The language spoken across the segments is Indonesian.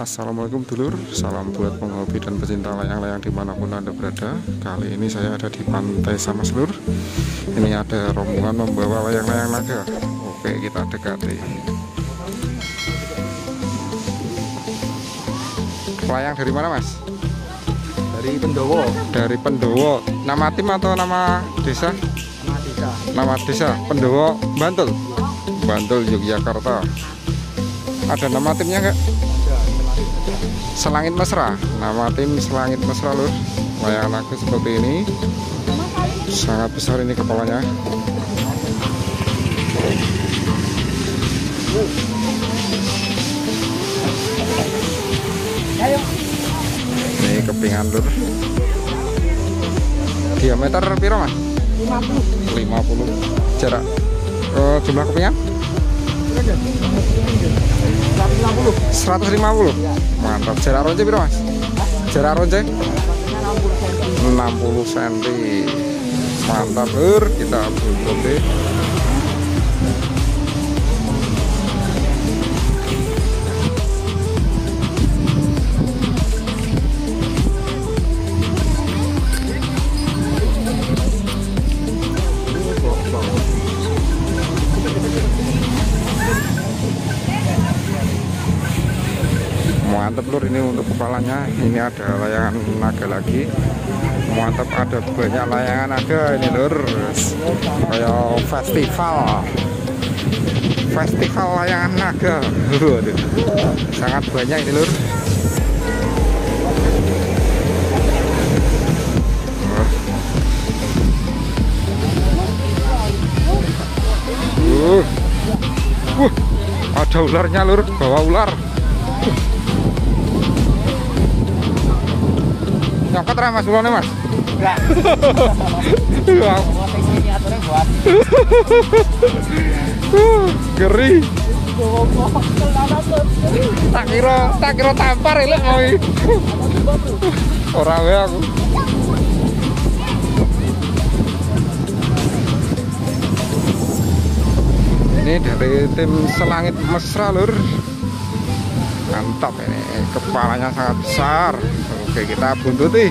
Assalamualaikum dulur, salam buat penghobi dan pecinta layang-layang di mana pun anda berada. Kali ini saya ada di pantai sama seluruh Ini ada rombongan membawa layang-layang naga. Oke kita dekati. Layang dari mana mas? dari Pendowo. Dari Pendowo. Nama tim atau nama desa? Madisa Nama desa. Pendowo Bantul. Bantul Yogyakarta. Ada nama timnya nggak? Selangit Mesra. Nama tim Selangit Mesra lur. Layang naga seperti ini. Sangat besar ini kepalanya. Ini kepingan lur. Diameter piro mas? 50 50 jarak eh, jumlah kepingan? 150 mantap. Jarak ronce piro mas? jarak ronce? 60 cm mantap lur kita butuh deh mantap lur ini untuk kepalanya. Ini ada layangan naga lagi. Mantap ada banyak layangan naga ini lur. Kayak festival. Festival layangan naga. Sangat banyak ini lur. Uh. Uh. ada ularnya lur. Bawa ular nyokot ra mas ulone mas? Enggak geri. Tak kira tak kira tampar ya mau ora wae aku. Ini dari tim selangit mesra lur mantap ini. Kepalanya sangat besar. Oke kita buntuti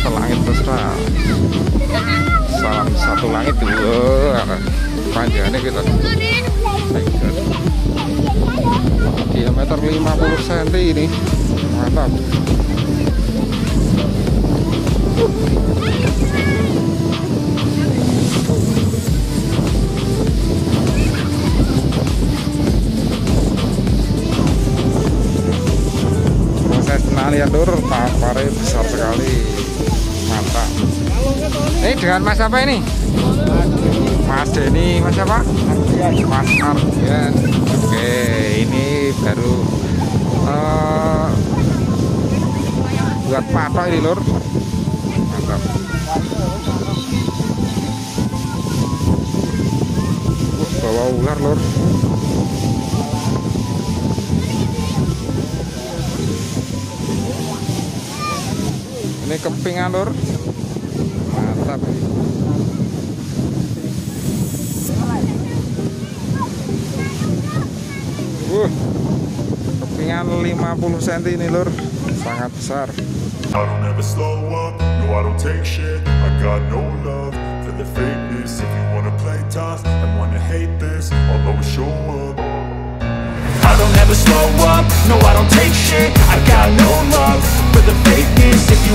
selangit mesra salam satu langit. Dua panjangnya kita. Diameter 50 cm ini. Mantap penalian lur papare besar sekali. Mantap. Ini dengan mas apa ini? Mas Denny mas apa? Mas Ardian. Oke ini baru eh, buat patok ini lur. Mantap. Bawa ular lur ini kepingan lur mantap. Uh kepingan 50 cm ini lur. Sangat besar. I don't ever slow up, no I don't take shit. I got no love for the fakeness. If you wanna play tough and wanna hate this I'll always show up. I don't ever slow up, no I don't take shit. I got no love for the fakeness. If you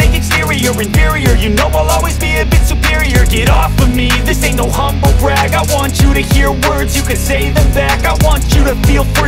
exterior Inferior, you know I'll always be a bit superior. Get off of me, this ain't no humble brag. I want you to hear words, you can say them back. I want you to feel free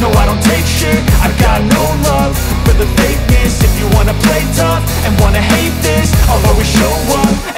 no I don't take shit. I've got no love for the fakeness. If you wanna play tough and wanna hate this I'll always show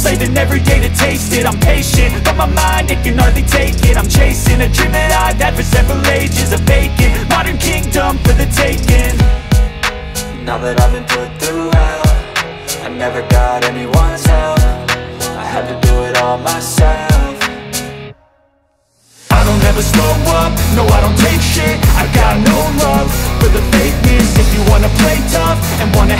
saving every day to taste it. I'm patient, but my mind, it can hardly take it. I'm chasing a dream that I've had for several ages A vacant, modern kingdom for the taking. Now that I've been put through hell I never got anyone's help. I had to do it all myself. I don't ever slow up, no I don't take shit. I got no love for the fakeness. If you wanna play tough and wanna